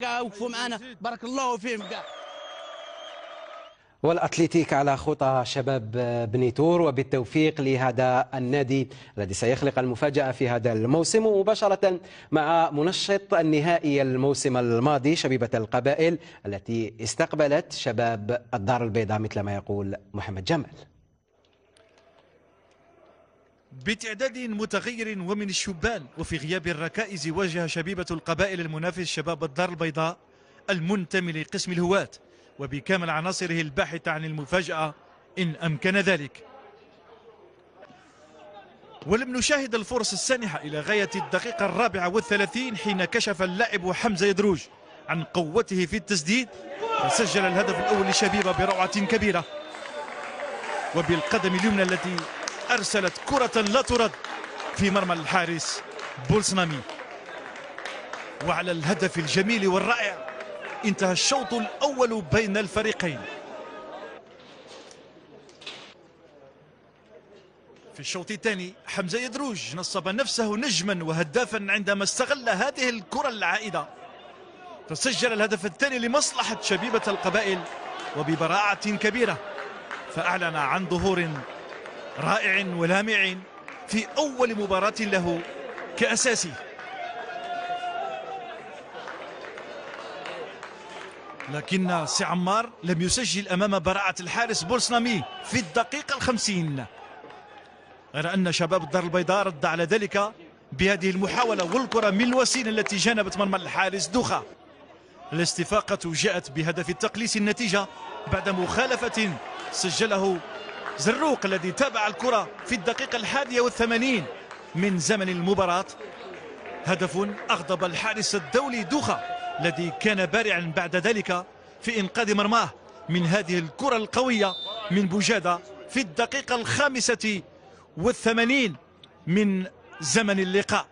كاع وقفوا معنا بارك الله فيهم. كاع والأتليتيك على خطى شباب بنيتور وبالتوفيق لهذا النادي الذي سيخلق المفاجأة في هذا الموسم ومباشرة مع منشط النهائي الموسم الماضي شبيبة القبائل التي استقبلت شباب الدار البيضاء مثل ما يقول محمد جمال. بتعداد متغير ومن الشبان وفي غياب الركائز واجه شبيبة القبائل المنافس شباب الدار البيضاء المنتمي لقسم الهواة وبكامل عناصره الباحثة عن المفاجأة إن أمكن ذلك. ولم نشاهد الفرص السانحة إلى غاية الدقيقة الرابعة والثلاثين حين كشف اللاعب حمزة يدروج عن قوته في التسديد فسجل الهدف الأول لشبيبة بروعة كبيرة. وبالقدم اليمنى التي أرسلت كرة لا ترد في مرمى الحارس بولسنامي. وعلى الهدف الجميل والرائع انتهى الشوط الأول بين الفريقين. في الشوط الثاني حمزة يدروج نصب نفسه نجما وهدافا عندما استغل هذه الكرة العائدة. فسجل الهدف الثاني لمصلحة شبيبة القبائل وببراعة كبيرة. فأعلن عن ظهور رائع ولامع في أول مباراة له كأساسي لكن سي عمار لم يسجل أمام براعة الحارس بولسنامي في الدقيقة الخمسين. غير أن شباب الدار البيضاء رد على ذلك بهذه المحاولة والكرة من الوسيلة التي جانبت مرمى الحارس دوخة الاستفاقة جاءت بهدف التقليص النتيجة بعد مخالفة سجله زروق الذي تابع الكرة في الدقيقة الحادية والثمانين من زمن المباراة. هدف أغضب الحارس الدولي دوخة الذي كان بارعا بعد ذلك في إنقاذ مرماه من هذه الكرة القوية من بوجادة في الدقيقة الخامسة والثمانين من زمن اللقاء.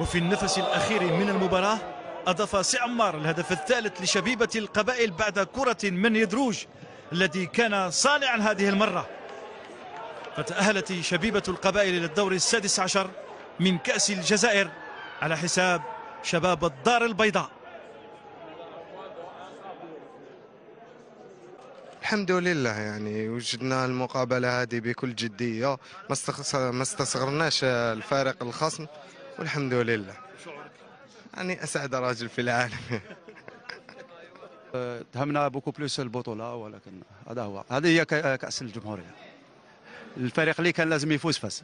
وفي النفس الأخير من المباراة أضاف سي عمار الهدف الثالث لشبيبة القبائل بعد كرة من يدروج الذي كان صانعا هذه المرة. فتأهلت شبيبة القبائل إلى الدور السادس عشر من كأس الجزائر على حساب شباب الدار البيضاء. الحمد لله يعني وجدنا المقابلة هذه بكل جدية. ما استصغرناش الفارق الخصم والحمد لله. يعني اسعد راجل في العالم. تهمنا بوكو بلوس البطولة ولكن هذا هو. هذه هي كأس الجمهورية. الفريق اللي كان لازم يفوز فاز.